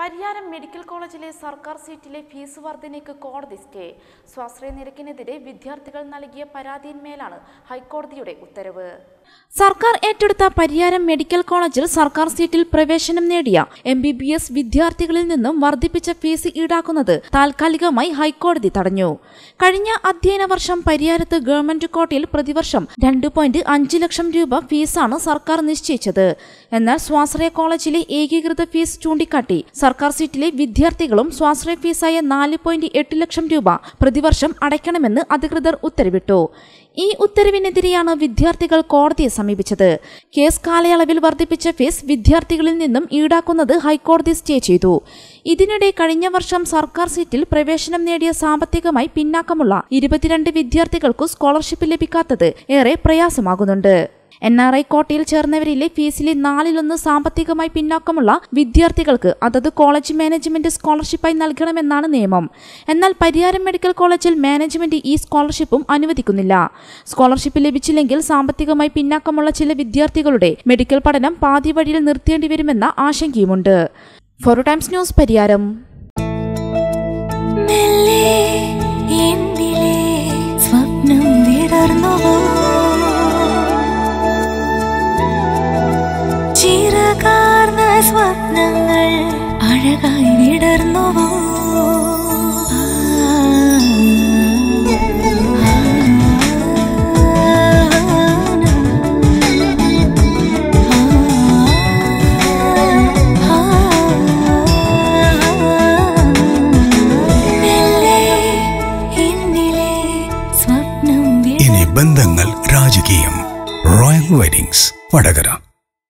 Pariyaram medical കോളേജിലെ സർക്കാർ സീറ്റിലെ fees വർധനയ്ക്ക് കോടതി സ്റ്റേ. സ്വാശ്രയ നിരക്കിനെതിരെ വിദ്യാർത്ഥികൾ നൽകിയ പരാതിയിന്മേലാണ് ഹൈക്കോടതിയുടെ ഉത്തരവ്. സർക്കാർ ഏറ്റെടുത്ത പരിയാരം മെഡിക്കൽ കോളേജിൽ സർക്കാർ സീറ്റിൽ പ്രവേശനം നേടിയ എം ബി ബി എസ് വിദ്യാർത്ഥികളിൽ നിന്നും വർദ്ധിപ്പിച്ച ഫീസ് ഈടാക്കുന്നത് താൽക്കാലികമായി ഹൈക്കോടതി തടഞ്ഞു. കഴിഞ്ഞ അധ്യയന വർഷം പരിയാരത്ത് ഗവൺമെന്റ് കോട്ടയിൽ പ്രതിവർഷം രണ്ട് പോയിന്റ് അഞ്ച് ലക്ഷം രൂപ ഫീസാണ് സർക്കാർ നിശ്ചയിച്ചത്. എന്നാൽ സ്വാശ്രയ കോളേജിലെ ഏകീകൃത ഫീസ് ചൂണ്ടിക്കാട്ടി സർക്കാർ സീറ്റിലെ വിദ്യാർത്ഥികളും സ്വാശ്രയ ഫീസായ നാല് പോയിന്റ് എട്ട് ലക്ഷം രൂപ പ്രതിവർഷം അടയ്ക്കണമെന്ന് അധികൃതർ ഉത്തരവിട്ടു. ഈ ഉത്തരവിനെതിരെയാണ് വിദ്യാർത്ഥികൾ കോടതിയെ സമീപിച്ചത്. കേസ് കാലയളവിൽ വർദ്ധിപ്പിച്ച ഫീസ് വിദ്യാർത്ഥികളിൽ നിന്നും ഈടാക്കുന്നത് ഹൈക്കോടതി സ്റ്റേ ചെയ്തു. ഇതിനിടെ കഴിഞ്ഞ വർഷം സർക്കാർ സീറ്റിൽ പ്രവേശനം നേടിയ സാമ്പത്തികമായി പിന്നാക്കമുള്ള ഇരുപത്തിരണ്ട് വിദ്യാർത്ഥികൾക്കു സ്കോളർഷിപ്പ് ലഭിക്കാത്തത് ഏറെ പ്രയാസമാകുന്നുണ്ട്. എൻ ആർ ഐ കോട്ടയിൽ ചേർന്നവരിലെ ഫീസിലെ നാലിലൊന്ന് സാമ്പത്തികമായി പിന്നാക്കമുള്ള വിദ്യാർത്ഥികൾക്ക് അതത് കോളേജ് മാനേജ്മെന്റ് സ്കോളർഷിപ്പായി നൽകണമെന്നാണ് നിയമം. എന്നാൽ പരിയാരം മെഡിക്കൽ കോളേജിൽ മാനേജ്മെന്റ് ഈ സ്കോളർഷിപ്പും അനുവദിക്കുന്നില്ല. സ്കോളർഷിപ്പ് ലഭിച്ചില്ലെങ്കിൽ സാമ്പത്തികമായി പിന്നാക്കമുള്ള ചില വിദ്യാർത്ഥികളുടെ മെഡിക്കൽ പഠനം പാതി വഴിയിൽ നിർത്തേണ്ടി വരുമെന്ന ആശങ്കയുമുണ്ട്. Four times news Pariyaram. സ്വപ്നം സ്വപ്നങ്ങൾ അഴകായി വിടർന്നുവോ ബന്ധങ്ങൾ രാജകീയം റോയൽ വെഡിങ്സ് വടകര.